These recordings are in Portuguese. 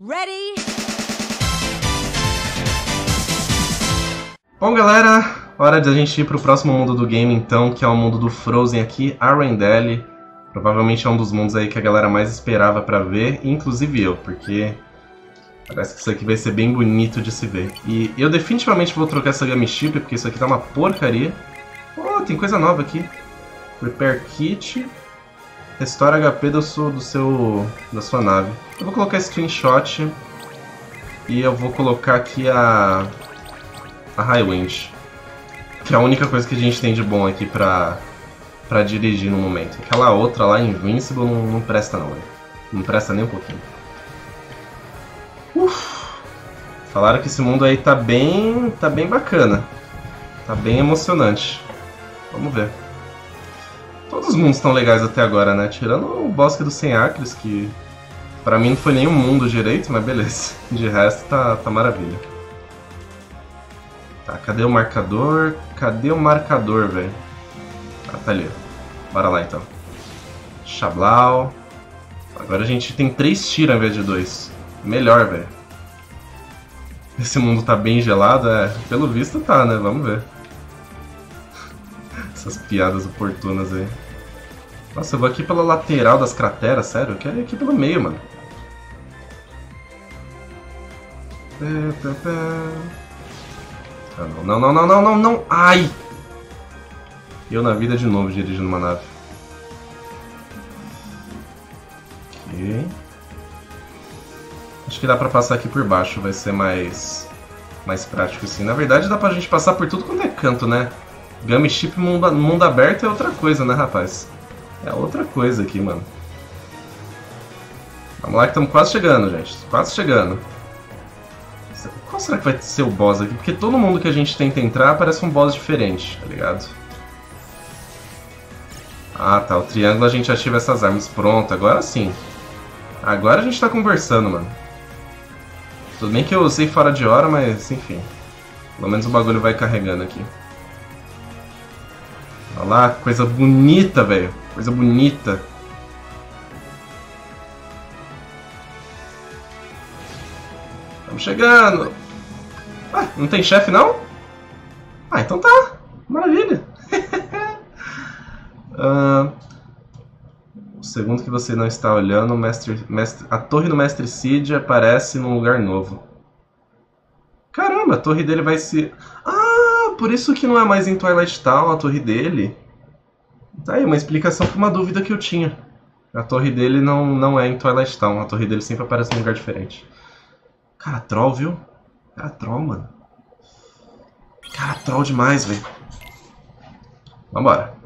Ready? Bom, galera, hora de a gente ir pro próximo mundo do game, então, que é o mundo do Frozen aqui, Arendelle. Provavelmente é um dos mundos aí que a galera mais esperava pra ver, inclusive eu, porque parece que isso aqui vai ser bem bonito de se ver. E eu definitivamente vou trocar essa Gummy Chip, porque isso aqui tá uma porcaria. Oh, tem coisa nova aqui. Repair Kit. Restaura HP do seu, do seu, da sua nave. Eu vou colocar screenshot e eu vou colocar aqui a a Highwind. Que é a única coisa que a gente tem de bom aqui pra, pra dirigir no momento. Aquela outra lá, Invincible, não, não presta não, velho. Não presta nem um pouquinho. Uf. Falaram que esse mundo aí tá bem. tá bem bacana. Tá bem emocionante. Vamos ver. Todos os mundos estão legais até agora, né? Tirando o Bosque dos Sem Acres, que pra mim não foi nenhum mundo direito, mas beleza. De resto tá, tá maravilha. Tá, cadê o marcador? Cadê o marcador, velho? Ah, tá ali. Bora lá então. Chablau. Agora a gente tem três tiros ao invés de dois. Melhor, velho. Esse mundo tá bem gelado, é. Pelo visto tá, né? Vamos ver. Essas piadas oportunas aí. Nossa, eu vou aqui pela lateral das crateras, sério? Eu quero ir aqui pelo meio, mano. Ah, não, não, não, não, não, não, ai! Eu na vida de novo dirigindo uma nave. Ok. Acho que dá pra passar aqui por baixo, vai ser mais mais prático assim. Na verdade dá pra gente passar por tudo quanto é canto, né? Gummy Chip mundo, mundo aberto é outra coisa, né, rapaz? É outra coisa aqui, mano. Vamos lá que estamos quase chegando, gente. Quase chegando. Qual será que vai ser o boss aqui? Porque todo mundo que a gente tenta entrar parece um boss diferente, tá ligado? Ah, tá. O triângulo a gente ativa essas armas. Pronto, agora sim. Agora a gente tá conversando, mano. Tudo bem que eu usei fora de hora, mas enfim. Pelo menos o bagulho vai carregando aqui. Olha lá, coisa bonita, velho. Coisa bonita. Estamos chegando. Ah, não tem chefe não? Ah, então tá. Maravilha. uh, o segundo que você não está olhando, mestre, mestre, a torre do Mestre Cid aparece num lugar novo. Caramba, a torre dele vai se... Ah, por isso que não é mais em Twilight Town a torre dele. Tá aí, uma explicação para uma dúvida que eu tinha. A torre dele não, não é em Twilight Town, a torre dele sempre aparece num lugar diferente. Cara, troll, viu? Cara, troll, mano. Cara, troll demais, velho. Vambora.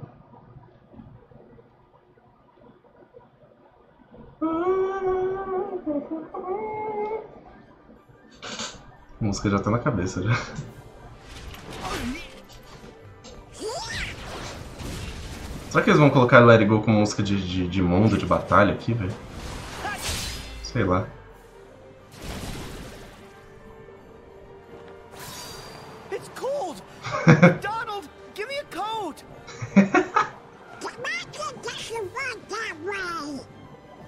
A música já tá na cabeça já. Será que eles vão colocar Let It Go como música de, de, de mundo, de batalha aqui, velho? Sei lá. It's cold! Donald, give me a coat!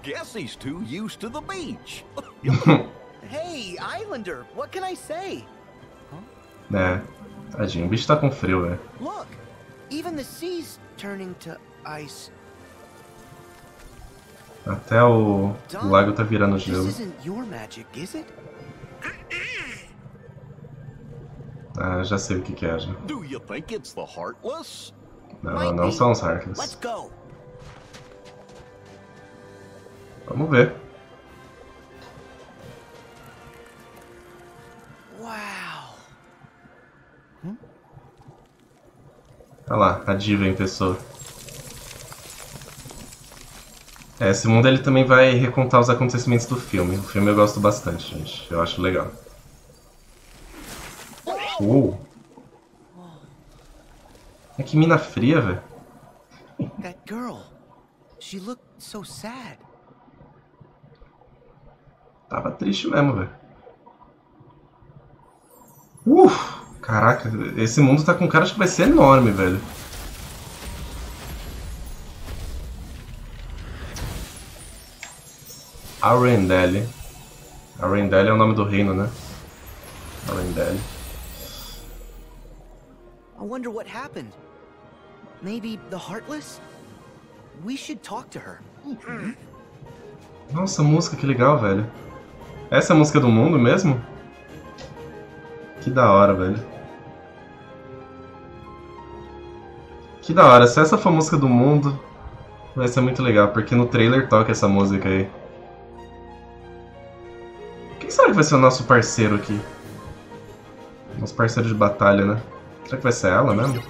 Guess he's too used to the beach. hey, Islander, what can I say? É, tadinho, o bicho tá com frio, velho. Look, even the sea's. Até o, o lago tá virando This gelo. isn't your magic, is it? Ah, já sei o que que é já. Do you think it's the Heartless? Não, Might não be. são os Let's Heartless. go. Vamos ver. Wow. Olha lá, a diva em pessoa. É, esse mundo ele também vai recontar os acontecimentos do filme. O filme eu gosto bastante, gente. Eu acho legal. Uou! É que mina fria, velho. That girl. She looked so sad. Tava triste mesmo, velho. Uf! Caraca, esse mundo tá com cara de que vai ser enorme, velho. Arendelle. Arendelle é o nome do reino, né? Arendelle. I wonder what happened. Maybe the Heartless? We should talk to her. Nossa, música, que legal, velho. Essa é a música do mundo mesmo? Que da hora, velho. Que da hora. Se essa for a música do mundo, vai ser muito legal, porque no trailer toca essa música aí. Quem será que vai ser o nosso parceiro aqui? Nosso parceiro de batalha, né? Será que vai ser ela mesmo?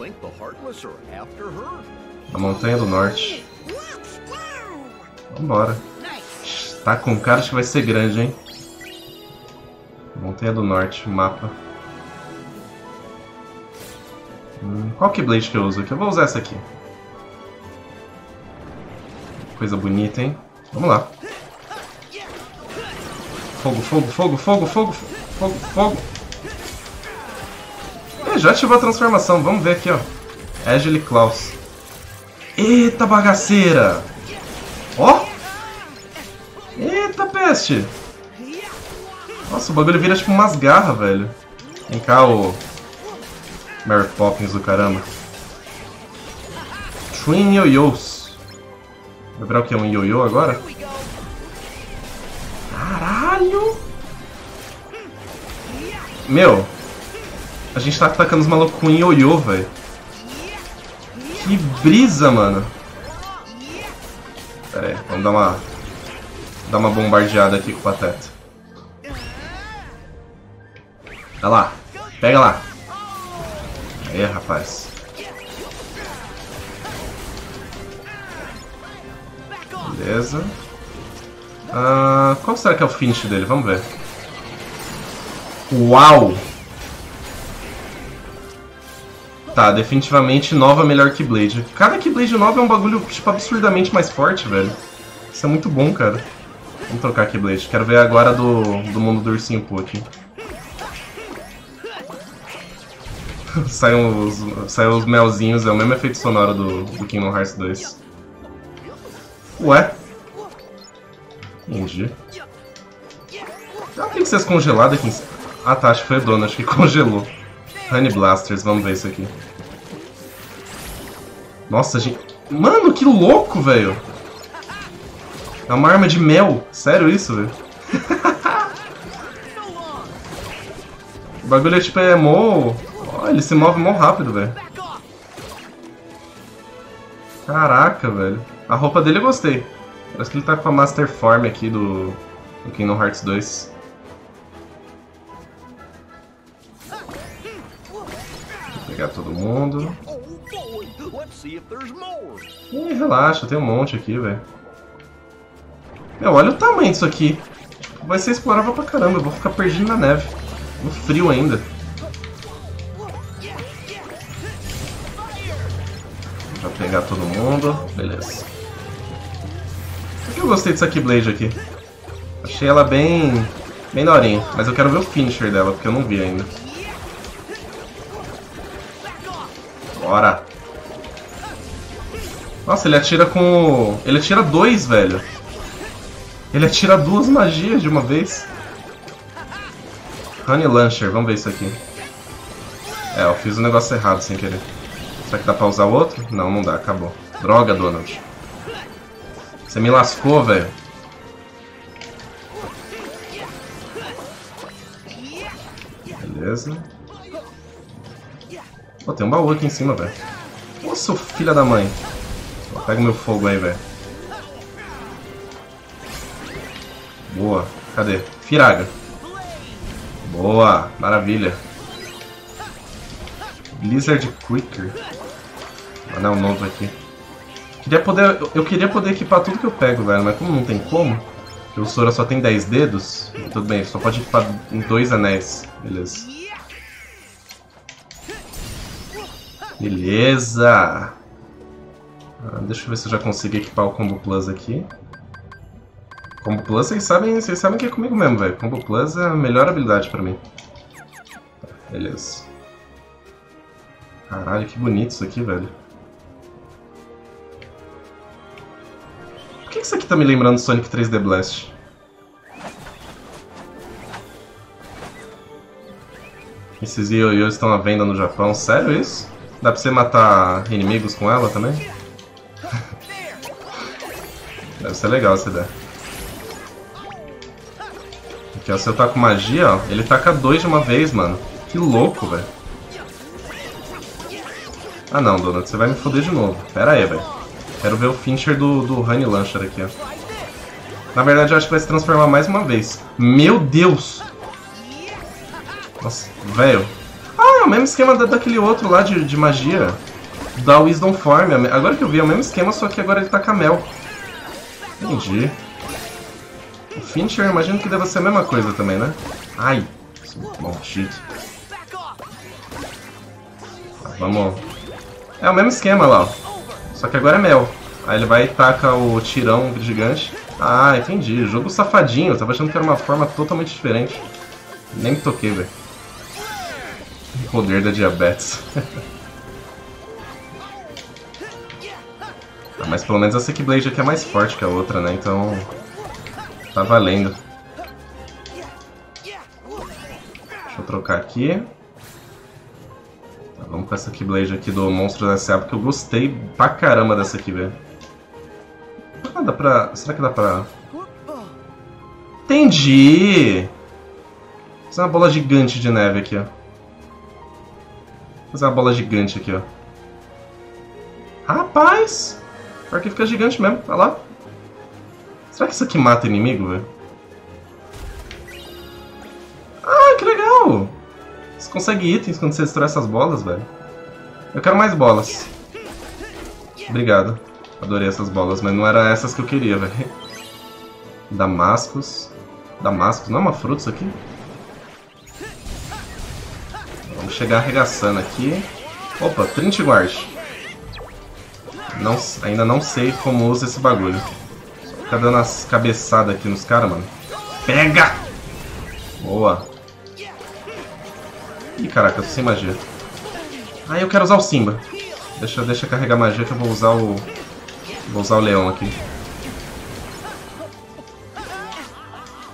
A Montanha do Norte. Vambora. Tá com cara que vai ser grande, hein? Montanha do Norte, mapa. Qual Keyblade que eu uso aqui? Eu vou usar essa aqui. Coisa bonita, hein? Vamos lá. Fogo, fogo, fogo, fogo, fogo, fogo, fogo. É, já ativou a transformação. Vamos ver aqui, ó. Agile Klaus. Eita bagaceira! Ó! Eita peste! Nossa, o bagulho vira tipo umas garras, velho. Vem cá, o. Mary Poppins do caramba. Twin Yo-Yos. Vai virar o que? Um yo-yo agora? Caralho! Meu, a gente tá atacando os malucos com ioiô, velho. Que brisa, mano. Pera aí, vamos dar uma... Dar uma bombardeada aqui com o Pateta. Olha lá. Pega lá. Aí, rapaz. Beleza. Ah, qual será que é o finish dele? Vamos ver. Uau! Tá, definitivamente nova melhor que Blade. Cada Keyblade nova é um bagulho tipo, absurdamente mais forte, velho. Isso é muito bom, cara. Vamos trocar Keyblade. Quero ver agora do, do mundo do ursinho Poo aqui. Saem os, saem os melzinhos, é o mesmo efeito sonoro do, do Kingdom Hearts 2. Ué? Entendi. Tem que ser congelado aqui em cima. Ah tá, acho que foi a dona, acho que congelou. Honey Blasters, vamos ver isso aqui. Nossa, gente. Mano, que louco, velho! É uma arma de mel. Sério isso, velho? o bagulho é tipo é mó. Ó, ele se move mó rápido, velho. Caraca, velho. A roupa dele eu gostei. Parece que ele tá com a Master Form aqui do, do Kingdom Hearts 2. Vou pegar todo mundo. Ih, relaxa, tem um monte aqui, velho. Meu, olha o tamanho disso aqui. Vai ser explorável pra caramba, eu vou ficar perdido na neve. No frio ainda. Mundo. Beleza. Por que eu gostei dessa Keyblade aqui? Achei ela bem... Bem. Mas eu quero ver o finisher dela, porque eu não vi ainda. Bora! Nossa, ele atira com... Ele atira dois, velho. Ele atira duas magias de uma vez. Honey Launcher, vamos ver isso aqui. É, eu fiz o um negócio errado sem querer. Será que dá pra usar o outro? Não, não dá, acabou. Droga, Donald. Você me lascou, velho. Beleza. Pô, tem um baú aqui em cima, velho. Ô, seu da mãe. Pega meu fogo aí, velho. Boa. Cadê? Firaga. Boa. Maravilha. Blizzard Quicker. Anel novo aqui. Queria poder, eu- queria poder equipar tudo que eu pego, velho, mas como não tem como, porque o Sora só tem 10 dedos, tudo bem, só pode equipar em dois anéis. Beleza. Beleza! Ah, deixa eu ver se eu já consigo equipar o Combo Plus aqui. Combo Plus, vocês sabem, vocês sabem que é comigo mesmo, velho. Combo Plus é a melhor habilidade pra mim. Beleza. Caralho, que bonito isso aqui, velho. que é isso aqui tá me lembrando Sonic 3D Blast? Esses ioiôs estão à venda no Japão. Sério isso? Dá pra você matar inimigos com ela também? Deve ser legal essa ideia. Aqui, ó. Se eu taco magia, ó. Ele taca dois de uma vez, mano. Que louco, velho. Ah, não, Donut. Você vai me foder de novo. Pera aí, velho. Quero ver o Fincher do, do Honey Launcher aqui, ó. Na verdade, eu acho que vai se transformar mais uma vez. Meu Deus! Nossa, velho. Ah, é o mesmo esquema da, daquele outro lá de, de magia. Da Wisdom Form. Agora que eu vi, é o mesmo esquema, só que agora ele tá Mel. Entendi. O Fincher, imagino que deva ser a mesma coisa também, né? Ai, maldito. Tá, vamos... É o mesmo esquema lá, ó. Só que agora é mel. Aí ele vai e taca o tirão gigante. Ah, entendi. Jogo safadinho. Eu tava achando que era uma forma totalmente diferente. Nem toquei, velho. Poder da diabetes. ah, mas pelo menos a Sick Blade aqui é mais forte que a outra, né? Então... Tá valendo. Deixa eu trocar aqui. Tá, vamos com essa Keyblade aqui do Monstro da S.A. porque eu gostei pra caramba dessa aqui, velho. Ah, dá pra... Será que dá pra... Entendi! Fazer uma bola gigante de neve aqui, ó. Fazer uma bola gigante aqui, ó. Rapaz! Pior que fica gigante mesmo, olha lá. Será que isso aqui mata inimigo, velho? Ah, que legal! Você consegue itens quando você destrói essas bolas, velho. Eu quero mais bolas. Obrigado. Adorei essas bolas, mas não era essas que eu queria, velho. Damascos. Damascos, não é uma fruta isso aqui? Vamos chegar arregaçando aqui. Opa, Trint Guard. Não, ainda não sei como usa esse bagulho. Fica dando as cabeçadas aqui nos caras, mano. Pega! Boa. Ih, caraca, eu tô sem magia. Ah, eu quero usar o Simba. Deixa, deixa carregar magia que eu vou usar o... Vou usar o leão aqui.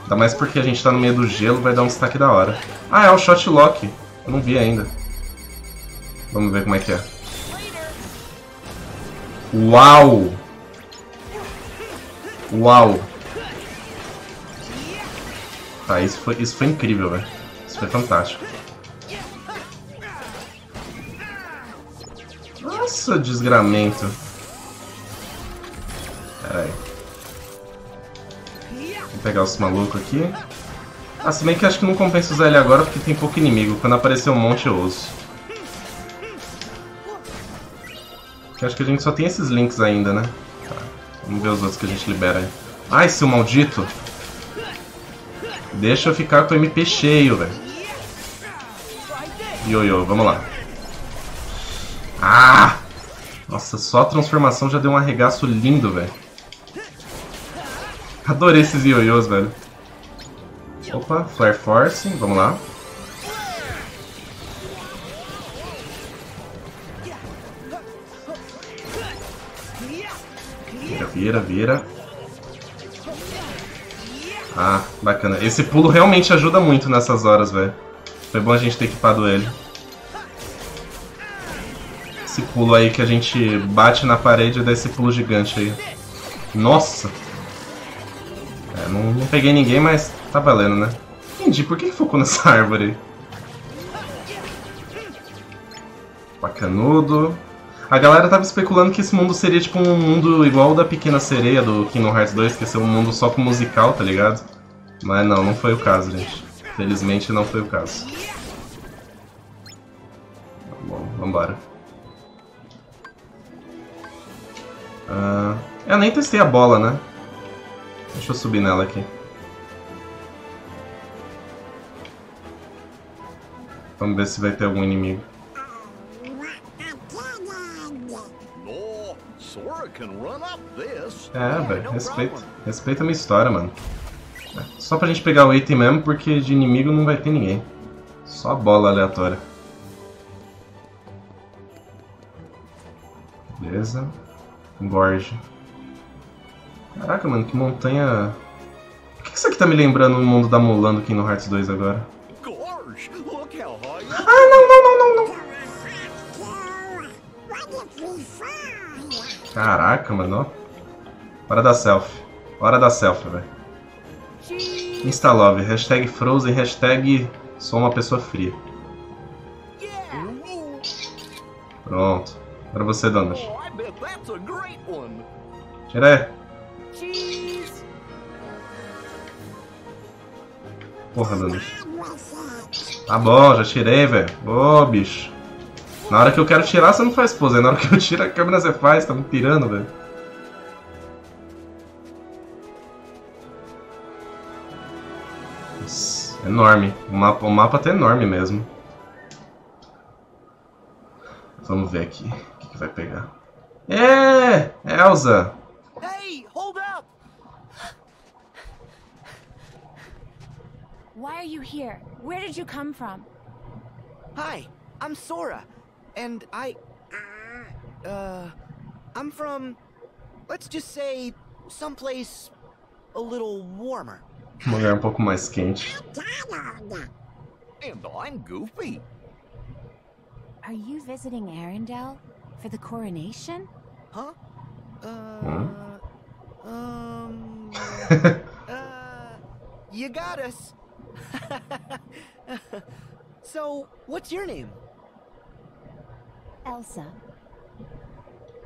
Ainda mais porque a gente tá no meio do gelo, vai dar um destaque da hora. Ah, é o Shot Lock. Eu não vi ainda. Vamos ver como é que é. Uau! Uau! Tá, isso foi, isso foi incrível, velho. Isso foi fantástico. Nossa, desgramento. Pera aí. Vou pegar os malucos aqui. Ah, se bem que acho que não compensa usar ele agora porque tem pouco inimigo. Quando aparecer um monte eu uso. Porque acho que a gente só tem esses links ainda, né? Vamos ver os outros que a gente libera aí. Ai, seu maldito! Deixa eu ficar com o MP cheio, velho. Ioiô, vamos lá. Nossa, só a transformação já deu um arregaço lindo, velho. Adorei esses ioiôs, velho. Opa, Flare Force, vamos lá. Vira, vira. Ah, bacana. Esse pulo realmente ajuda muito nessas horas, velho. Foi bom a gente ter equipado ele. Pulo aí que a gente bate na parede e dá esse pulo gigante aí. Nossa! É, não, não peguei ninguém, mas tá valendo, né? Entendi, por que focou nessa árvore? Bacanudo. A galera tava especulando que esse mundo seria tipo um mundo igual o da Pequena Sereia do Kingdom Hearts 2, que ia ser um mundo só com musical, tá ligado? Mas não, não foi o caso, gente. Felizmente não foi o caso. Tá bom, vambora. Uh, eu nem testei a bola, né? Deixa eu subir nela aqui. Vamos ver se vai ter algum inimigo. É, velho, respeita, respeita a minha história, mano. Só pra gente pegar o item mesmo, porque de inimigo não vai ter ninguém. Só bola aleatória. Beleza. Gorge. Caraca, mano, que montanha. O que isso aqui tá me lembrando o mundo da Mulan do Kingdom Hearts 2 agora? Ah, não, não, não, não, não! Caraca, mano, ó. Hora da selfie. Hora da selfie, velho. Instalove, hashtag Frozen, hashtag sou uma pessoa fria. Pronto. Agora você, Donas a great one. Tira aí. Cheese. Porra, Donas. Tá bom, já tirei, velho. Ô, bicho. Na hora que eu quero tirar, você não faz pose. Aí Na hora que eu tiro a câmera, você faz. Tá me pirando, velho. Enorme. O mapa, o mapa tá enorme mesmo. Vamos ver aqui. O que, que vai pegar. É! Elsa! Hey, hold up! Why are you here? Where did you come from? Hi, I'm Sora, and I. Uh. I'm from. Let's just say. someplace. a little warmer. Um lugar um pouco mais quente. And I'm Goofy. Are you visiting Arendelle for the coronation? Huh? Uh. Hmm? Um. Uh. You got us. so, what's your name? Elsa.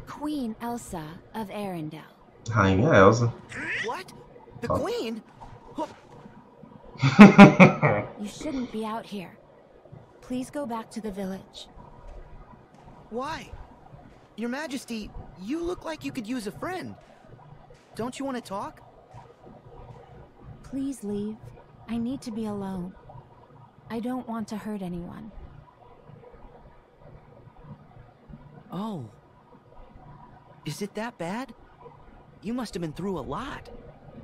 Queen Elsa of Arendelle. Rainha Elsa. What? The Huh? Queen? You shouldn't be out here. Please go back to the village. Why? Your Majesty, you look like you could use a friend. Don't you want to talk? Please leave. I need to be alone. I don't want to hurt anyone. Oh. Is it that bad? You must have been through a lot.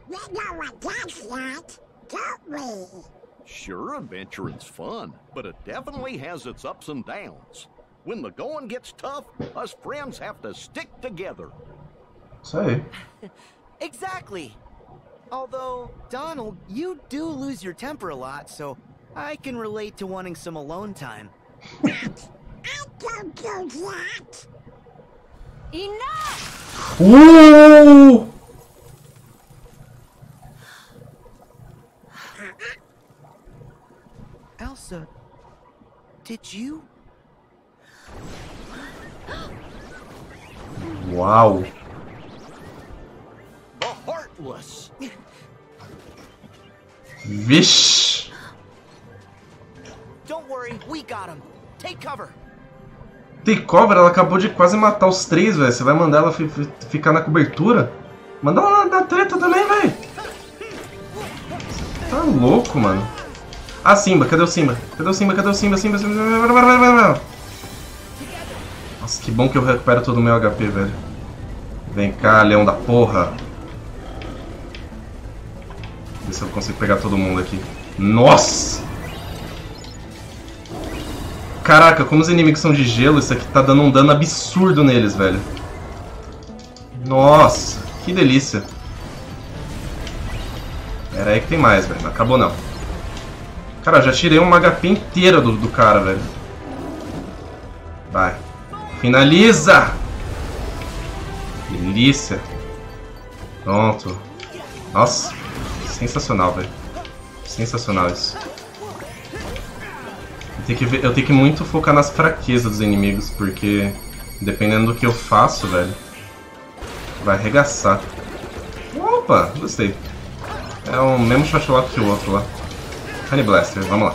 We know what that's like, don't we? Sure, adventuring's fun, but it definitely has its ups and downs. When the going gets tough, us friends have to stick together. Isso aí. Exactly. Although, Donald, you do lose your temper a lot, so I can relate to wanting some alone time. I don't do that. Enough! Uh! Elsa, did you? Uau! Vixe! Don't worry, we got him. Take cover. Ela acabou de quase matar os três, velho. Você vai mandar ela fi- fi- ficar na cobertura? Manda ela na treta também, velho. Tá louco, mano. Ah, Simba, cadê o Simba? Cadê o Simba? Cadê o Simba? Simba, Simba. Nossa, que bom que eu recupero todo o meu HP, velho. Vem cá, leão da porra. Ver se eu consigo pegar todo mundo aqui. Nossa! Caraca, como os inimigos são de gelo, isso aqui tá dando um dano absurdo neles, velho. Nossa, que delícia. Pera aí que tem mais, velho. Não acabou não. Cara, já tirei uma HP inteira do, do cara, velho. Vai. Finaliza! Delícia. Pronto. Nossa, sensacional, velho. Sensacional isso. Eu tenho, que ver- eu tenho que muito focar nas fraquezas dos inimigos, porque dependendo do que eu faço, velho, vai arregaçar. Opa, gostei. É o mesmo chacholato que o outro lá. Honey Blaster, vamos lá.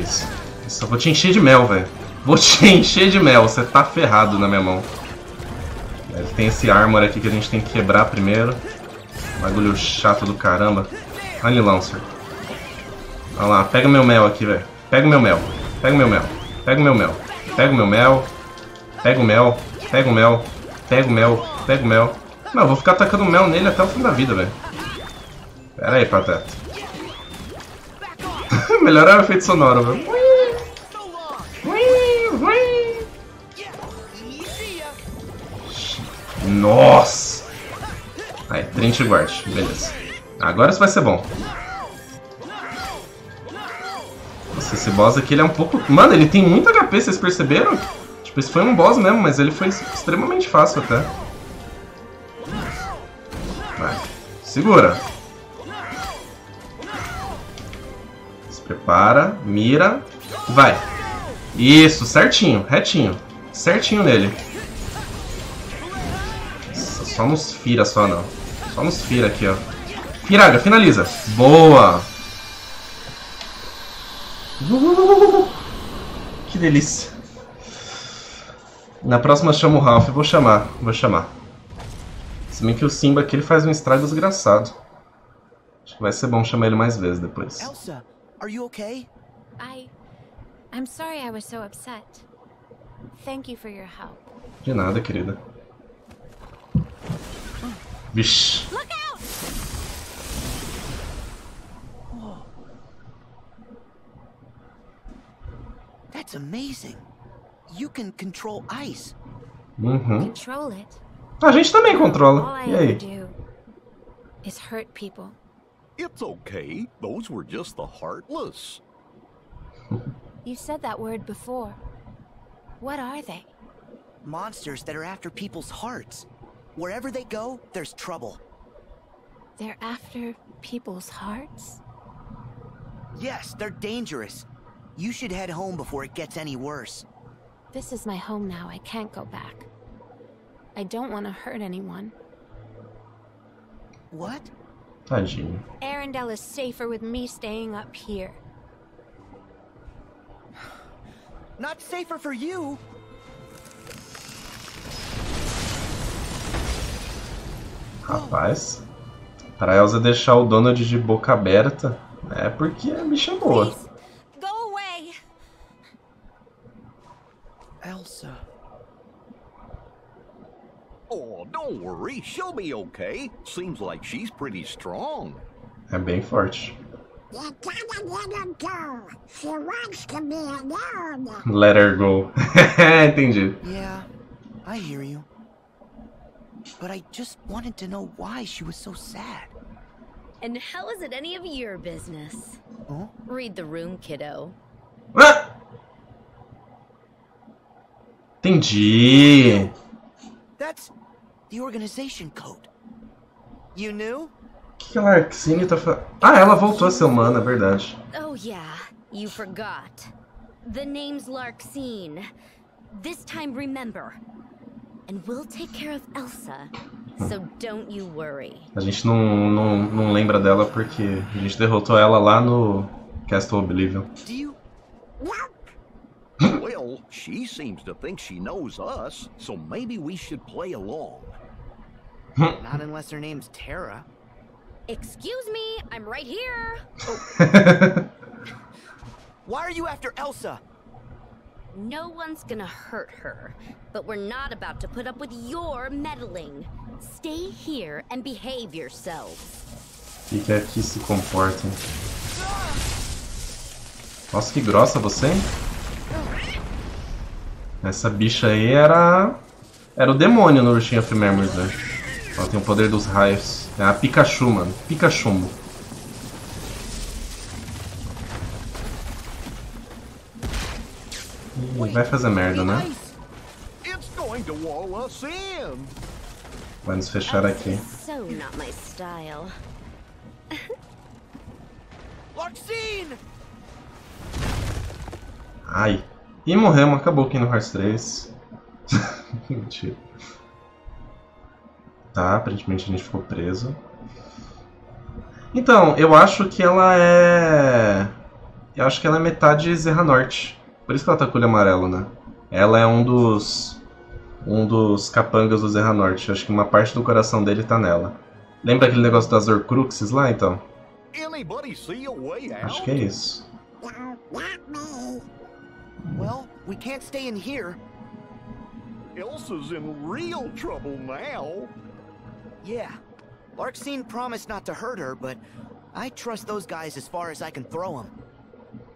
Isso. Eu vou te encher de mel, velho. Vou te encher de mel, você tá ferrado na minha mão. Aí Tem esse armor aqui que a gente tem que quebrar primeiro. Bagulho chato do caramba. Honey Lancer. Olha lá, pega meu mel aqui, velho. Pega meu mel. Pega meu mel. Pega meu mel. Pega meu mel. Pega o mel. Pega o mel. Pega o mel. Pega o mel. Não, eu vou ficar atacando mel nele até o fim da vida, velho. Pera aí, pateta. Melhorar o efeito sonoro, velho. Nossa! Aí, Trent Guard, beleza. Agora isso vai ser bom. Nossa, esse boss aqui ele é um pouco. Mano, ele tem muito HP, vocês perceberam? Tipo, esse foi um boss mesmo, mas ele foi extremamente fácil até. Vai. Segura. Se prepara, mira. Vai. Isso, certinho, retinho. Certinho nele. Só nos fira só não. Só nos fira aqui, ó. Firaga, finaliza. Boa. Que delícia. Na próxima chamo o Ralph. Vou chamar, vou chamar. Se bem que o Simba aqui ele faz um estrago desgraçado. Acho que vai ser bom chamar ele mais vezes depois. Elsa, are you okay? I. I'm sorry I was so upset. Thank you for your help. De nada, querida. Vixe. Look out! That's amazing. You can control ice. Uhum. Control it. A gente também All controla. I E ever aí? do is hurt people. It's okay. Those were just the heartless. You said that word before. What are they? Monsters that are after people's hearts. Wherever they go, there's trouble. They're after people's hearts? Yes, they're dangerous. You should head home before it gets any worse. This is my home now. I can't go back. I don't want to hurt anyone. What? Tadinho. Arendelle is safer with me staying up here. Not safer for you. Rapaz. Pra Elsa deixar o Donald de boca aberta é porque a bicha é boa. Please, go away! Elsa. Oh, don't worry. She'll be okay. Seems like she's pretty strong. É bem forte. You gotta let her go. She wants to be alone. Let her go. Entendi. Yeah, I hear you. But I just wanted to know why she was so sad. And how is it any of your business? Huh? Read the room, kiddo. Ah! Entendi. That's the organization code. You knew? O que, que a Larxine tá fazendo? Ah, ela voltou a ser humana, é verdade. Oh, yeah, you forgot. The name's Larkseen. This time, remember. And we'll take care of Elsa. So don't you worry. A gente não, não, não lembra dela porque a gente derrotou ela lá no Castle Oblivion. Do you? Well, she seems to think she knows us, so maybe we should play along. Not unless her name's Tara. Excuse me, I'm right here. Why are you after Elsa? No one's gonna hurt her, but we're not about to put up with your meddling. Stay here and behave yourselves. Fica aqui se comportem. Nossa, que grossa você? Essa bicha aí era. Era o demônio no Ursinho of Memories, né? Ela tem o poder dos raios. É a Pikachu, mano. Pikachu. Vai fazer merda, né? Vai nos fechar aqui. So not my style. Larxene! Ai. E morremos, acabou aqui no Hearts 3. Mentira. Tá, aparentemente a gente ficou preso. Então, eu acho que ela é. Eu acho que ela é metade Zerra Norte. Por isso que ela tá com o olho amarelo, né? Ela é um dos. Um dos capangas do Zerra Norte. Eu acho que uma parte do coração dele tá nela. Lembra aquele negócio das Horcruxes lá, então? Acho que é isso. Well, we can't stay in here. Elsa's in real trouble now. Yeah. Larxene promised not to hurt her, but I trust those guys as far as I can throw them.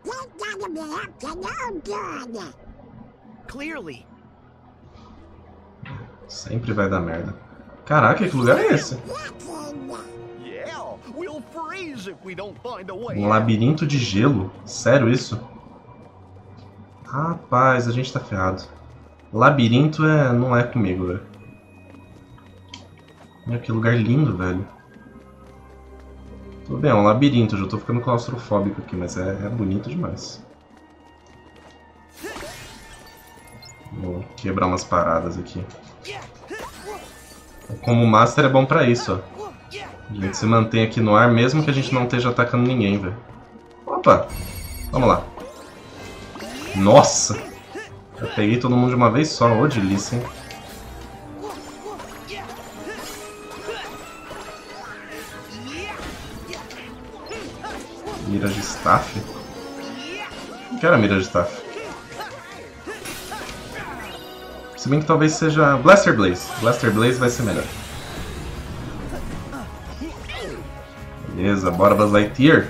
You gotta be up to no good. Clearly. Sempre vai dar merda. Caraca, que lugar é esse? Um labirinto de gelo? Sério isso? Rapaz, a gente tá ferrado. Labirinto é, não é comigo, velho. Olha que lugar lindo, velho. Tudo bem, é um labirinto, já tô ficando claustrofóbico aqui, mas é, é bonito demais. Vou quebrar umas paradas aqui. Como Master é bom pra isso, ó. A gente se mantém aqui no ar, mesmo que a gente não esteja atacando ninguém, velho. Opa! Vamos lá. Nossa! Eu peguei todo mundo de uma vez só. Ô, delícia, hein? Mira de staff? Não quero a mira de staff. Se bem que talvez seja Blaster Blaze. Blaster Blaze vai ser melhor. Beleza, bora Buzz Lightyear.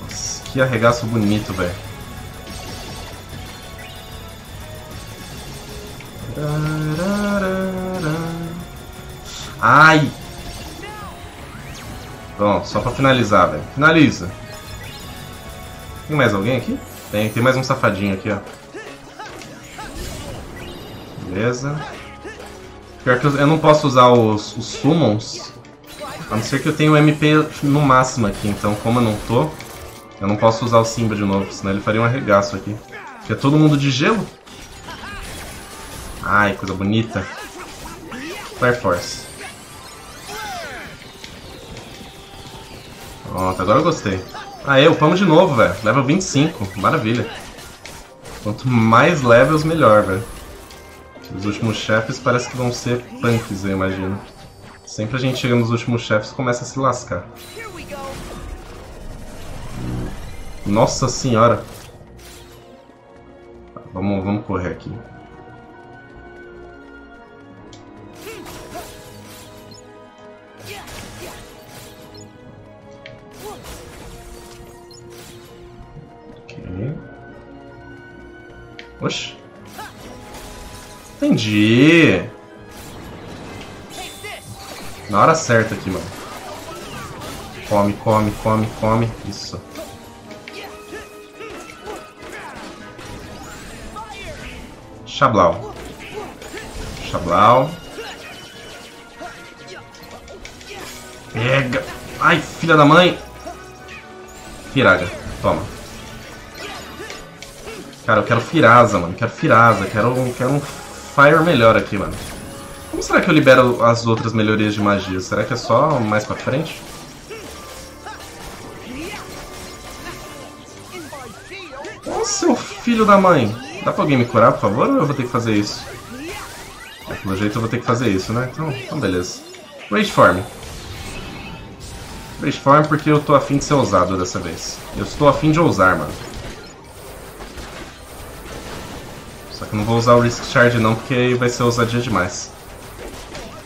Nossa, que arregaço bonito, velho. Pronto, só pra finalizar, velho. Finaliza. Tem mais alguém aqui? Tem, tem mais um safadinho aqui, ó. Beleza. Pior que eu, eu não posso usar os, os summons, a não ser que eu tenha o MP no máximo aqui, então como eu não tô, eu não posso usar o Simba de novo, senão ele faria um arregaço aqui. Porque é todo mundo de gelo? Ai, coisa bonita. Flare Force. Pronto, agora eu gostei. Aê, upamos de novo, velho. Level 25, maravilha. Quanto mais levels, melhor, velho. Os últimos chefes parece que vão ser punks, eu imagino. Sempre a gente chega nos últimos chefes começa a se lascar. Nossa senhora! Tá, vamos, vamos correr aqui. Oxe. Entendi. Na hora certa aqui, mano. Come, come, come, come. Isso. Chablau. Chablau. Pega. Ai, filha da mãe. Firaga. Toma. Cara, eu quero Firasa, mano. Quero Firasa. Quero, quero um Fire melhor aqui, mano. Como será que eu libero as outras melhorias de magia? Será que é só mais pra frente? Ô, seu filho da mãe! Dá pra alguém me curar, por favor, ou eu vou ter que fazer isso? É, pelo jeito eu vou ter que fazer isso, né? Então, então beleza. Rage Form. Rage Form porque eu tô afim de ser ousado dessa vez. Eu estou afim de ousar, mano. Não vou usar o Risk Charge não, porque vai ser ousadia demais.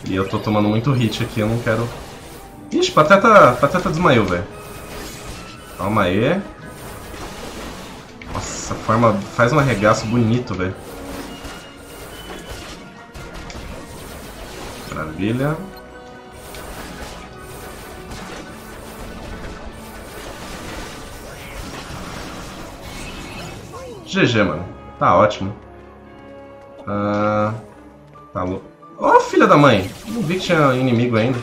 E eu tô tomando muito hit aqui, eu não quero... Ixi, Pateta, pateta desmaiou, velho. Calma aí. Nossa, forma faz um arregaço bonito, velho. Maravilha. GG, mano. Tá ótimo. Ah, tá louco. Oh, filha da mãe! Não vi que tinha inimigo ainda.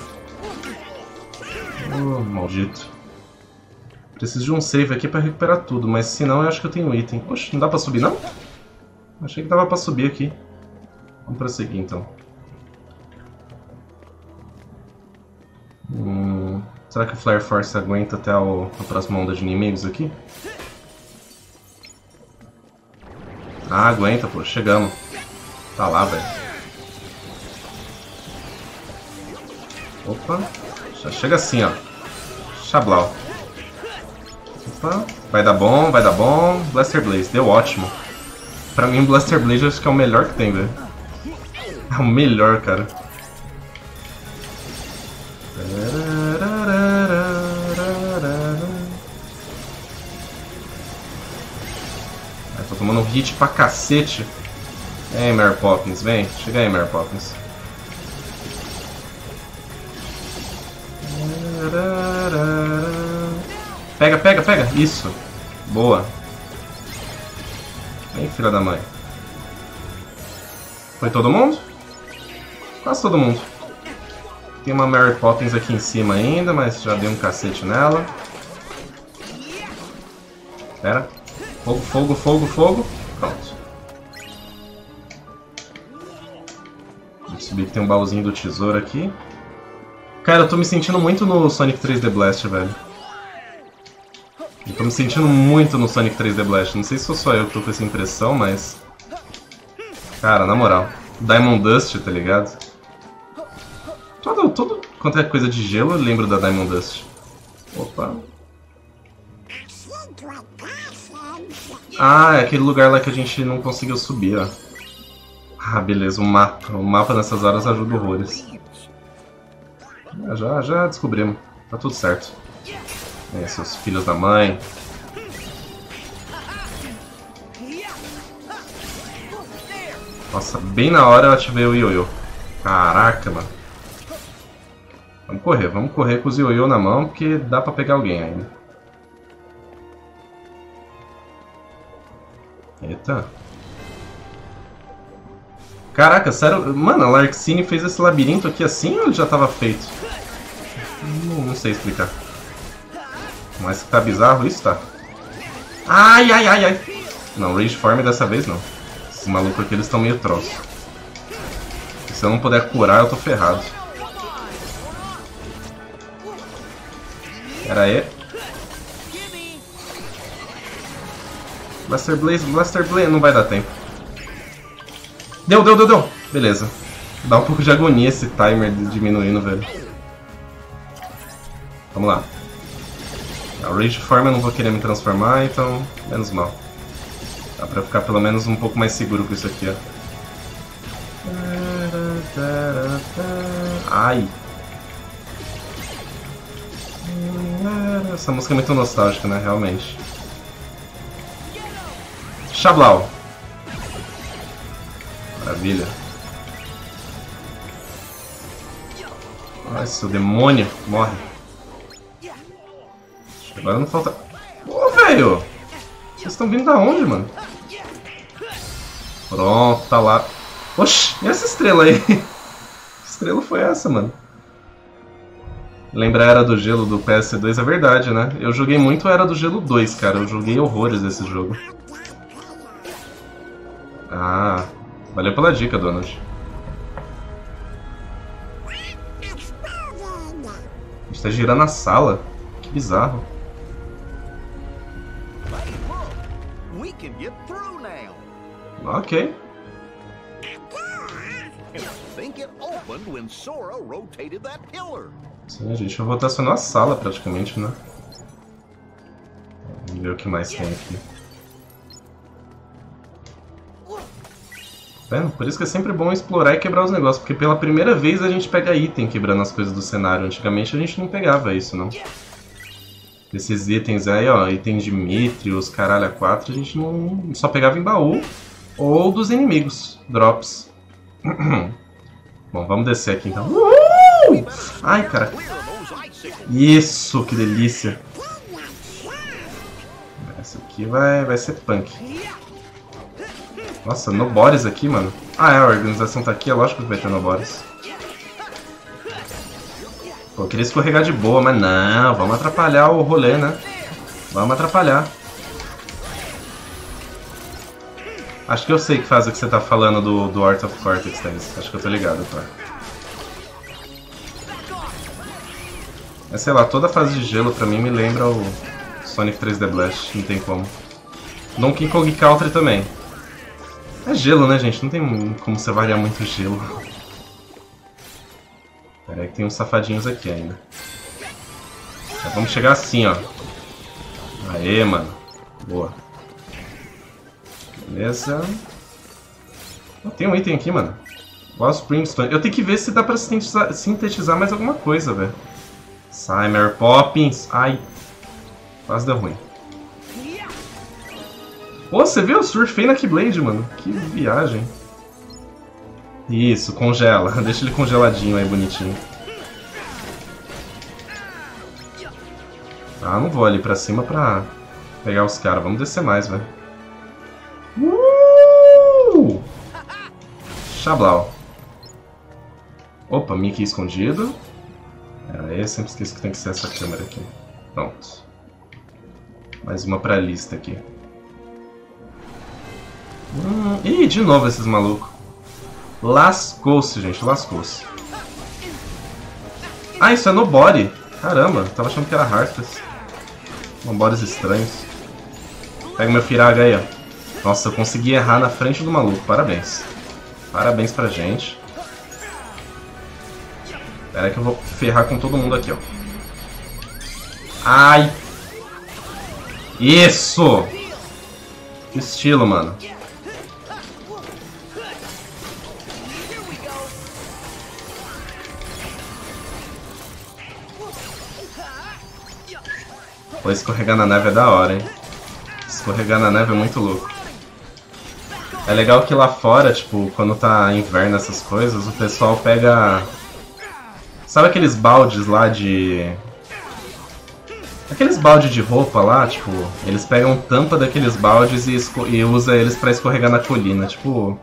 Oh, maldito. Preciso de um save aqui pra recuperar tudo, mas se não eu acho que eu tenho item. Poxa, não dá pra subir não? Achei que dava pra subir aqui. Vamos prosseguir então. Hum, será que o Flare Force aguenta até o, a próxima onda de inimigos aqui? Ah, aguenta, pô. Chegamos. Tá lá, velho. Opa. Já chega assim, ó. Chablau. Opa. Vai dar bom, vai dar bom. Blaster Blaze. Deu ótimo. Pra mim, Blaster Blaze acho que é o melhor que tem, velho. É o melhor, cara. tô tomando um hit pra cacete. Vem, Mary Poppins, vem. Chega aí, Mary Poppins. Pega, pega, pega. Isso. Boa. Vem, filha da mãe. Foi todo mundo? Quase todo mundo. Tem uma Mary Poppins aqui em cima ainda, mas já dei um cacete nela. Pera. Fogo, fogo, fogo, fogo. Subir que tem um baúzinho do tesouro aqui. Cara, eu tô me sentindo muito no Sonic 3D Blast, velho. Eu tô me sentindo muito no Sonic 3D Blast. Não sei se sou só eu que tô com essa impressão, mas... Cara, na moral. Diamond Dust, tá ligado? Todo, todo quanto é coisa de gelo, eu lembro da Diamond Dust. Opa. Ah, é aquele lugar lá que a gente não conseguiu subir, ó. Ah, beleza, o mapa. O mapa nessas horas ajuda horrores. Ah, já, já descobrimos. Tá tudo certo. É, seus filhos da mãe. Nossa, bem na hora eu ativei o ioiô. Caraca, mano. Vamos correr, vamos correr com os ioiô na mão, porque dá pra pegar alguém ainda. Eita. Caraca, sério? Mano, a Larxine fez esse labirinto aqui assim ou ele já tava feito? Não, não sei explicar. Mas tá bizarro isso, tá? Ai, ai, ai, ai. Não, Rage Form dessa vez não. Esses malucos aqui, eles estão meio troços. Se eu não puder curar, eu tô ferrado. Pera aí. Blaster Blaze, Blaster Blaze, não vai dar tempo. Deu, deu, deu, deu. Beleza. Dá um pouco de agonia esse timer diminuindo, velho. Vamos lá. A Rage Form eu não vou querer me transformar, então menos mal. Dá pra ficar pelo menos um pouco mais seguro com isso aqui, ó. Ai! Essa música é muito nostálgica, né? Realmente. Xablau. Maravilha. Ai, seu demônio. Morre. Agora não falta... Ô, velho! Vocês estão vindo da onde, mano? Pronto, tá lá. Oxi, e essa estrela aí? Que estrela foi essa, mano? Lembra a Era do Gelo do PS2? É verdade, né? Eu joguei muito Era do Gelo 2, cara. Eu joguei horrores desse jogo. Ah, valeu pela dica, Donald. A gente tá girando a sala. Que bizarro. Ok. Sim, a gente rotacionou a sala praticamente, né? Vamos ver o que mais tem aqui. Vendo? Por isso que é sempre bom explorar e quebrar os negócios, porque pela primeira vez a gente pega item quebrando as coisas do cenário. Antigamente a gente não pegava isso, não. Esses itens aí, ó, itens de Mitrios, caralho, a 4, a gente não só pegava em baú ou dos inimigos, drops. Bom, vamos descer aqui então. Ai, cara. Isso, que delícia. Essa aqui vai, vai ser punk. Nossa, Nobores aqui, mano. Ah, é, a organização tá aqui, é lógico que vai ter Nobores. Pô, queria escorregar de boa, mas não, vamos atrapalhar o rolê, né? Vamos atrapalhar. Acho que eu sei que faz o que você tá falando do, do Art of Cortex, Thaís. Acho que eu tô ligado, Thor. Mas sei lá, toda fase de gelo pra mim me lembra o Sonic 3D Blast, não tem como. Donkey Kong Country também. É gelo, né, gente? Não tem como você variar muito gelo. Pera aí que tem uns safadinhos aqui ainda. Já vamos chegar assim, ó. Aê, mano. Boa. Beleza. Oh, tem um item aqui, mano. Lost Brimstone. Eu tenho que ver se dá pra sintetizar, sintetizar mais alguma coisa, velho. Sai, Mary Poppins. Ai. Quase deu ruim. Pô, você viu? Eu surfei na Keyblade, mano. Que viagem. Isso, congela. Deixa ele congeladinho aí, bonitinho. Ah, não vou ali pra cima pra pegar os caras. Vamos descer mais, velho. Uh! Xablau. Opa, Mickey escondido. Pera aí, sempre esqueço que tem que ser essa câmera aqui. Pronto. Mais uma pra lista aqui. Hum, ih, de novo esses malucos. Lascou-se, gente, lascou-se. Ah, isso é no body. Caramba, tava achando que era Heartless. São bodies estranhos. Pega meu Firaga aí, ó. Nossa, eu consegui errar na frente do maluco. Parabéns. Parabéns pra gente. Pera aí que eu vou ferrar com todo mundo aqui, ó. Ai! Isso! Que estilo, mano. Pô, escorregar na neve é da hora, hein? Escorregar na neve é muito louco. É legal que lá fora, tipo, quando tá inverno essas coisas, o pessoal pega... Sabe aqueles baldes lá de... Aqueles baldes de roupa lá, tipo, eles pegam tampa daqueles baldes e, e usa eles pra escorregar na colina, tipo...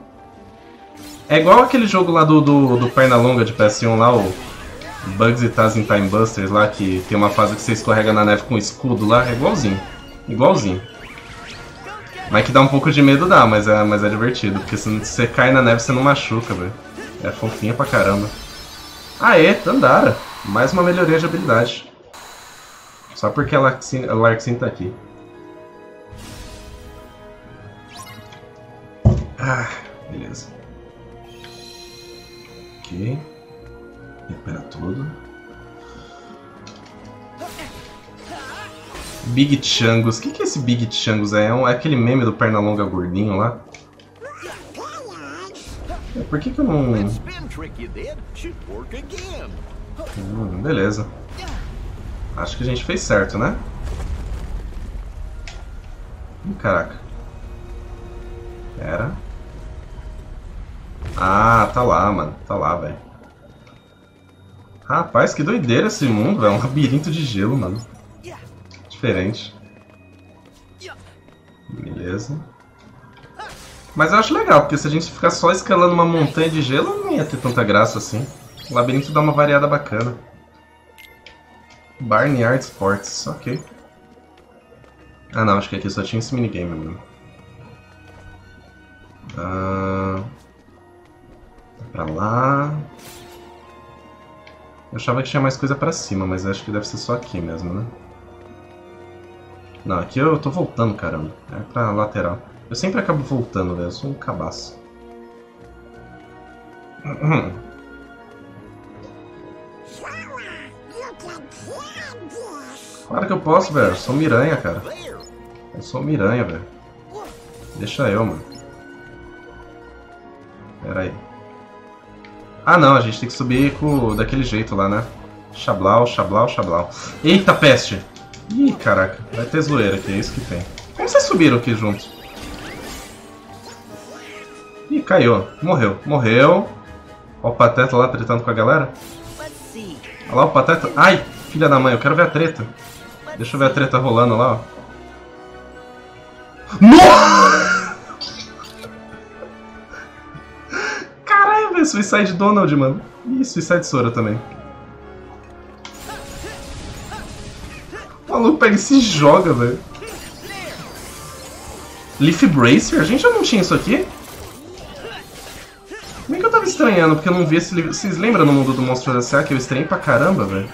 É igual aquele jogo lá do, do, do Pernalonga de PS1 lá, o Bugs e Taz in Time Busters lá, que tem uma fase que você escorrega na neve com escudo lá, é igualzinho. Igualzinho. Mas que dá um pouco de medo dá, mas é, mas é divertido, porque se você cai na neve você não machuca, velho. É fofinha pra caramba. Aê, Tandara! Mais uma melhoria de habilidade. Só porque a Larksin, a Larksin tá aqui. Ah, beleza. Ok. Recupera tudo. Big Changos. O que, que é esse Big Changos? É, um, é aquele meme do Pernalonga gordinho lá? É, por que que eu não... Hum, beleza. Acho que a gente fez certo, né? Ih, caraca. Pera. Ah, tá lá, mano. Tá lá, velho. Rapaz, que doideira esse mundo. É um labirinto de gelo, mano. Diferente. Beleza. Mas eu acho legal, porque se a gente ficar só escalando uma montanha de gelo, não ia ter tanta graça assim. O labirinto dá uma variada bacana. Barnyard Sports, ok. Ah não, acho que aqui só tinha esse minigame mesmo. Ah, pra lá. Eu achava que tinha mais coisa pra cima, mas acho que deve ser só aqui mesmo, né? Não, aqui eu tô voltando, caramba. É pra lateral. Eu sempre acabo voltando, velho. Eu sou um cabaço. Claro que eu posso, velho. Eu sou Miranha, cara. Eu sou Miranha, velho. Deixa eu, mano. Pera aí. Ah, não. A gente tem que subir com... daquele jeito lá, né? Xablau, xablau, xablau. Eita, peste! Ih, caraca. Vai ter zoeira aqui. É isso que tem. Como vocês subiram aqui juntos? Ih, caiu. Morreu. Morreu. Ó o Pateta lá tretando com a galera. Olha lá o Pateta. Ai, filha da mãe, eu quero ver a treta. Deixa eu ver a treta rolando lá, ó. Suicide Donald, mano. Ih, Suicide Sora também. O maluco pega e se joga, velho. Leaf Bracer? A gente já não tinha isso aqui? Como é que eu tava estranhando? Porque eu não vi esse livro. Vocês lembram no mundo do Monstro S.A. que eu estranhei pra caramba, velho?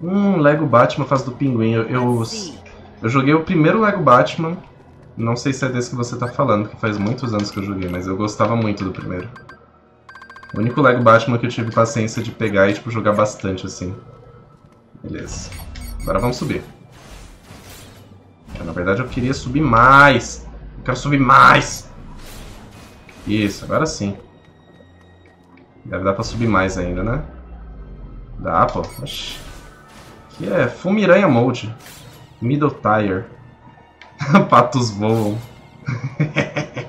Hum, Lego Batman faz do pinguim. Eu, eu, eu joguei o primeiro Lego Batman. Não sei se é desse que você tá falando, que faz muitos anos que eu joguei, mas eu gostava muito do primeiro. O único Lego Batman que eu tive paciência de pegar e tipo, jogar bastante assim. Beleza. Agora vamos subir. Na verdade eu queria subir mais. Eu quero subir mais. Isso, agora sim. Deve dar pra subir mais ainda, né? Dá, pô. Oxi. Aqui é Fumiranha Mode. Middle Tire. Patos voam.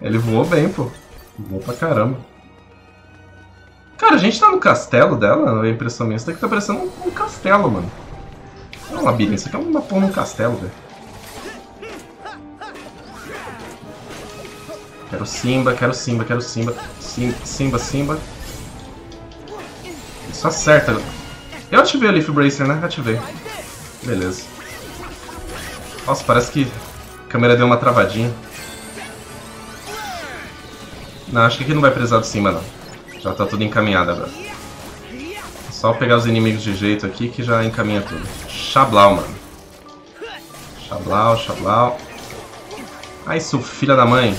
Ele voou bem, pô. Voou pra caramba. Cara, a gente tá no castelo dela, a impressão minha. Isso daqui tá parecendo um, um castelo, mano. Não é um labirinto, isso aqui é uma porra num castelo, velho. Quero Simba, quero Simba, quero Simba. Sim, Simba, Simba. Isso acerta. Eu ativei o Leaf Bracer, né? Ativei. Beleza. Nossa, parece que a câmera deu uma travadinha. Não, acho que aqui não vai precisar do Simba, não. Já tá tudo encaminhado agora. Só pegar os inimigos de jeito aqui que já encaminha tudo. Xablau, mano. Xablau, Xablau. Ai, seu filho da mãe.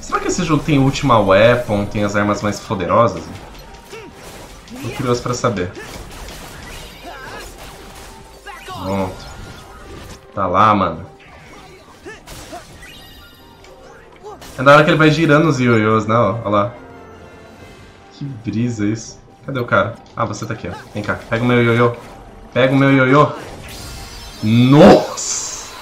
Será que esse jogo tem Ultima Weapon, tem as armas mais poderosas? Tô curioso pra saber. Tá lá, mano. É da hora que ele vai girando os ioiôs, né? Olha lá. Que brisa isso. Cadê o cara? Ah, você tá aqui, ó. Vem cá, pega o meu ioiô. Pega o meu ioiô. Nossa!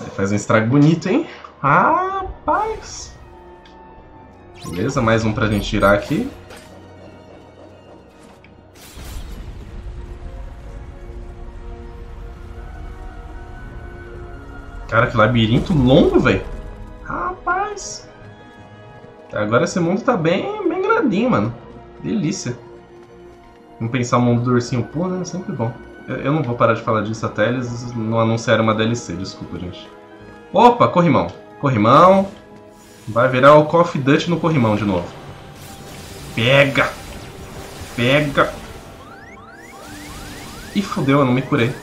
Aí faz um estrago bonito, hein? Rapaz! Beleza, mais um pra gente tirar aqui. Cara, que labirinto longo, velho. Rapaz. Agora esse mundo tá bem, bem grandinho, mano. Delícia. Vamos pensar o mundo do ursinho pô, né? Sempre bom. Eu, eu não vou parar de falar disso até eles não anunciarem uma DLC, desculpa, gente. Opa, corrimão. Corrimão. Vai virar o Coffee Dutch no corrimão de novo. Pega! Pega! Ih, fodeu, eu não me curei.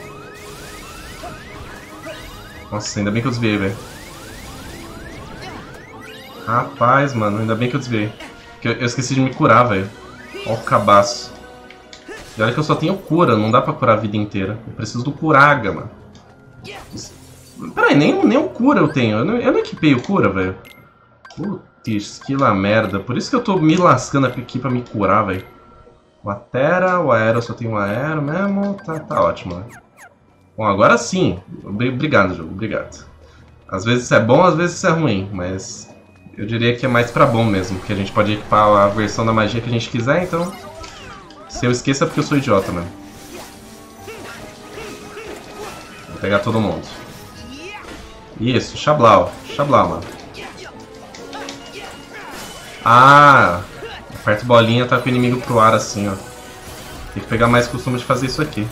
Nossa, ainda bem que eu desviei, velho. Rapaz, mano, ainda bem que eu desviei. Porque eu, esqueci de me curar, velho. Ó o cabaço. E olha que eu só tenho cura, não dá pra curar a vida inteira. Eu preciso do curaga, mano. Peraí, nem, nem o cura eu tenho. Eu não, eu não equipei o cura, velho. Putz, que lá merda. Por isso que eu tô me lascando aqui pra me curar, velho. O Atera, o Aero eu só tenho um Aero mesmo. Tá, tá ótimo, né? Bom, agora sim. Obrigado, jogo. Obrigado. Às vezes isso é bom, às vezes isso é ruim, mas eu diria que é mais pra bom mesmo, porque a gente pode equipar a versão da magia que a gente quiser, então... Se eu esqueça é porque eu sou idiota, mano. Vou pegar todo mundo. Isso, Xablau. Xablau, mano. Ah! Aperta bolinha, tá com o inimigo pro ar assim, ó. Tem que pegar mais costume de fazer isso aqui.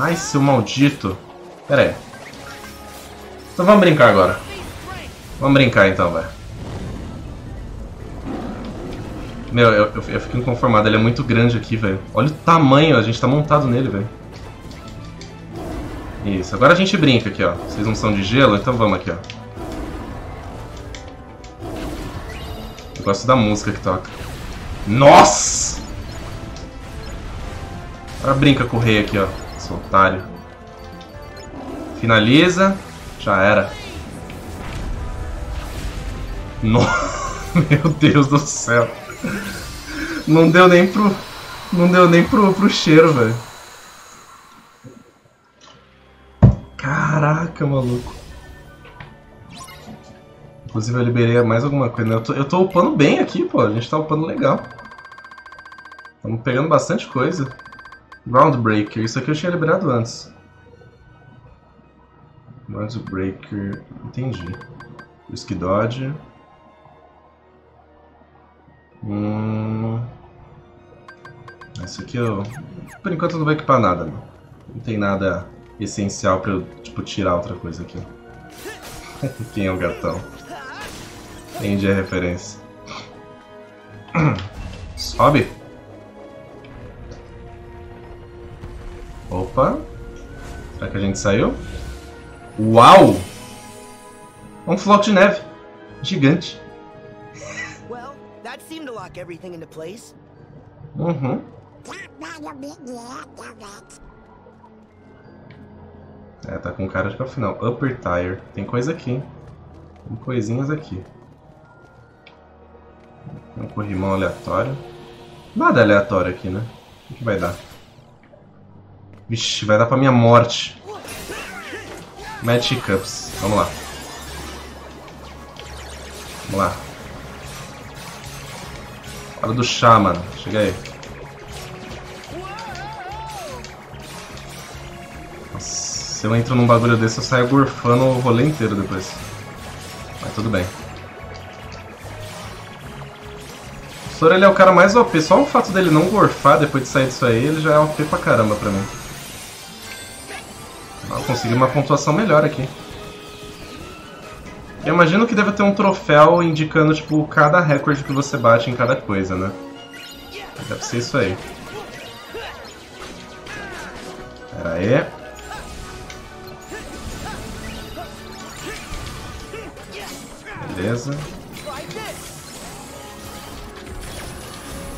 Ai, seu maldito. Pera aí. Então vamos brincar agora. Vamos brincar então, velho. Meu, eu, eu, eu, fico inconformado. Ele é muito grande aqui, velho. Olha o tamanho, a gente tá montado nele, velho. Isso, agora a gente brinca aqui, ó. Vocês não são de gelo, então vamos aqui, ó. Eu gosto da música que toca. Nossa! Agora brinca com o rei aqui, ó. Seu otário. Finaliza. Já era. No... Meu Deus do céu. Não deu nem pro. Não deu nem pro, pro cheiro, velho. Caraca, maluco. Inclusive eu liberei mais alguma coisa. Né? Eu tô, eu tô upando bem aqui, pô. A gente tá upando legal. Estamos pegando bastante coisa. Groundbreaker. Isso aqui eu tinha liberado antes. Groundbreaker. Entendi. Whisky Dodge. Hum... Esse aqui eu... Por enquanto não vou equipar nada, não. Não tem nada essencial pra eu, tipo, tirar outra coisa aqui. Quem é o gatão? Entendi a referência. Sobe. Opa. Será que a gente saiu? Uau! Um floco de neve. Gigante. Well, that seemed to lock everything into place. Uhum. É, tá com cara de que é o final. Upper Tire. Tem coisa aqui. hein? Tem coisinhas aqui. Tem um corrimão aleatório. Nada aleatório aqui, né? O que vai dar? Vixe, vai dar pra minha morte. Magic Cups. Vamos lá. Vamos lá. Hora do chá, mano. Chega aí. Nossa, se eu entro num bagulho desse, eu saio gorfando o rolê inteiro depois. Mas tudo bem. O Sora ele é o cara mais OP. Só o fato dele não gorfar depois de sair disso aí, ele já é OP pra caramba pra mim. Ah, consegui uma pontuação melhor aqui. Eu imagino que deve ter um troféu indicando, tipo, cada recorde que você bate em cada coisa, né? Deve ser isso aí. Pera aí. Beleza.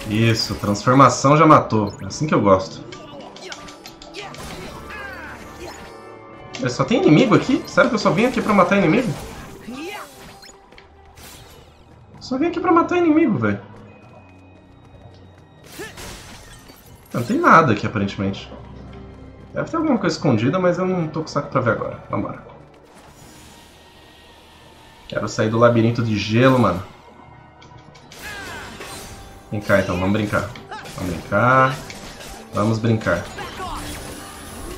Isso, transformação já matou. É assim que eu gosto. Só tem inimigo aqui? Sério que eu só vim aqui pra matar inimigo? Só vim aqui pra matar inimigo, velho. Não tem nada aqui, aparentemente. Deve ter alguma coisa escondida, mas eu não tô com saco pra ver agora. Vambora. Quero sair do labirinto de gelo, mano. Vem cá, então. Vamos brincar. Vamos brincar. Vamos brincar.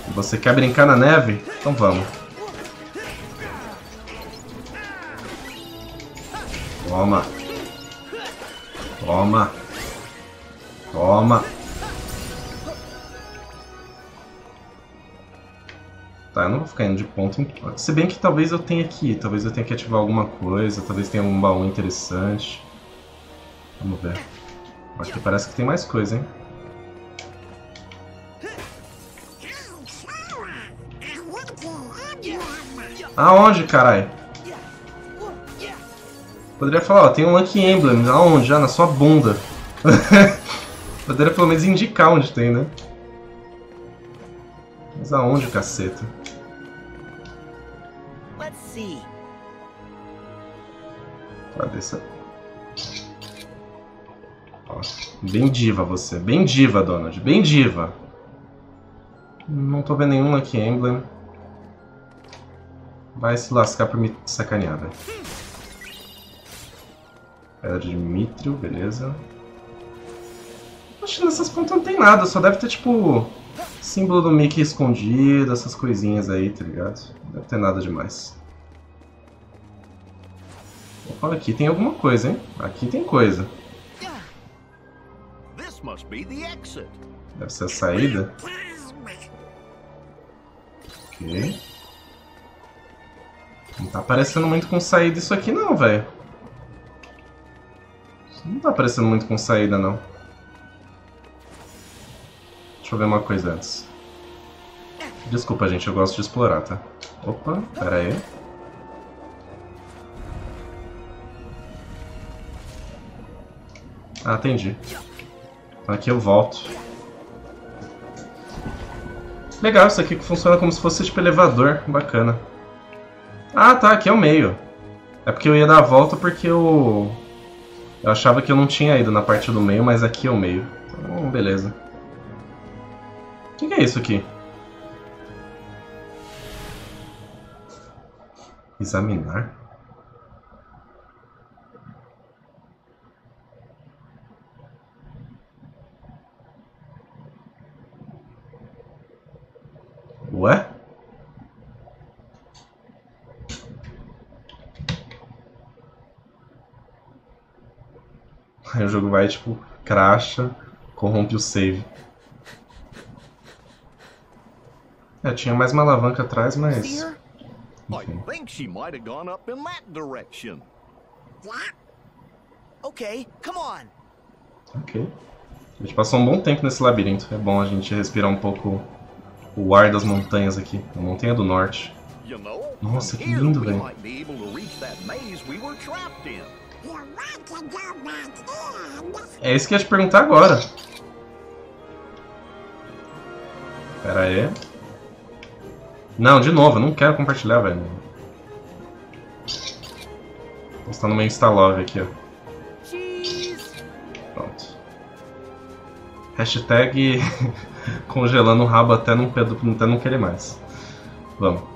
Você quer brincar na neve? Então vamos. Toma. Toma. Toma. Tá, eu não vou ficar indo de ponto em ponto. Se bem que talvez eu tenha que ir. Talvez eu tenha que ativar alguma coisa. Talvez tenha um baú interessante. Vamos ver. Aqui parece que tem mais coisa, hein? Aonde, caralho? Poderia falar, ó, tem um Lucky Emblem. Aonde? Já na sua bunda. Poderia pelo menos indicar onde tem, né? Mas aonde, caceta? Let's see. Cadê essa? Ó, bem diva você. Bem diva, Donald. Bem diva. Não tô vendo nenhum Lucky Emblem. Vai se lascar por me sacanear, velho. Pedra de Mithril, beleza. Acho que nessas pontas não tem nada, só deve ter tipo símbolo do Mickey escondido, essas coisinhas aí, tá ligado? Não deve ter nada demais. Opa, aqui tem alguma coisa, hein? Aqui tem coisa. Deve ser a saída. Ok. Não tá parecendo muito com saída isso aqui não, velho. Não tá parecendo muito com saída não. Deixa eu ver uma coisa antes. Desculpa, gente, eu gosto de explorar, tá? Opa, pera aí. Ah, entendi. Então aqui eu volto. Legal, isso aqui funciona como se fosse tipo elevador. Bacana. Ah, tá, aqui é o meio. É porque eu ia dar a volta porque eu... Eu achava que eu não tinha ido na parte do meio, mas aqui é o meio. Então, beleza. O que, que é isso aqui? Examinar? Ué? Aí o jogo vai, tipo, cracha, corrompe o save. É, tinha mais uma alavanca atrás, mas... I think she might have gone up in that direction. Yeah. Okay, come on. Ok. A gente passou um bom tempo nesse labirinto. É bom a gente respirar um pouco o ar das montanhas aqui. A montanha do norte. Nossa, que lindo, velho. É isso que eu ia te perguntar agora. Pera aí. Não, de novo, eu não quero compartilhar, velho. Postando meu Instalove aqui, ó. Pronto. Hashtag congelando o rabo até não, até não querer mais. Vamos.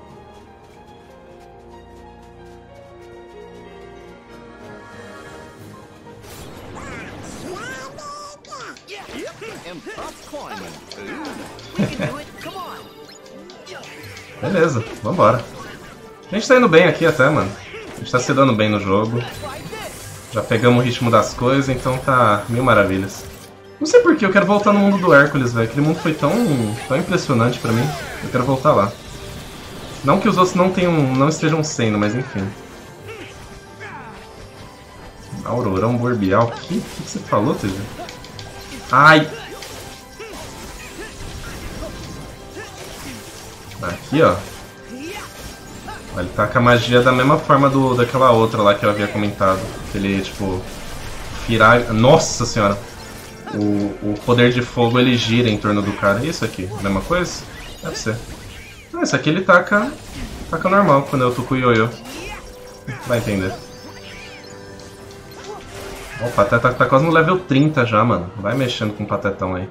Vambora. A gente tá indo bem aqui até, mano. A gente tá se dando bem no jogo. Já pegamos o ritmo das coisas, então tá mil maravilhas. Não sei porquê, eu quero voltar no mundo do Hércules, velho. Aquele mundo foi tão, tão impressionante pra mim. Eu quero voltar lá. Não que os outros não tenham, não estejam sendo, mas enfim. Aurorão Borbial. O que, que, você falou, TG? Ai! Aqui, ó. Ele tá com a magia da mesma forma do, daquela outra lá que eu havia comentado. Que ele, tipo... Virar... Nossa senhora! O, o poder de fogo ele gira em torno do cara. E isso aqui? Mesma coisa? Deve ser. Ah, esse aqui ele taca... Taca normal quando eu tô com o ioiô. Vai entender. O Pateta tá quase no level 30 já, mano. Vai mexendo com o Patetão aí.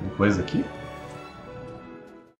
Tem coisa aqui?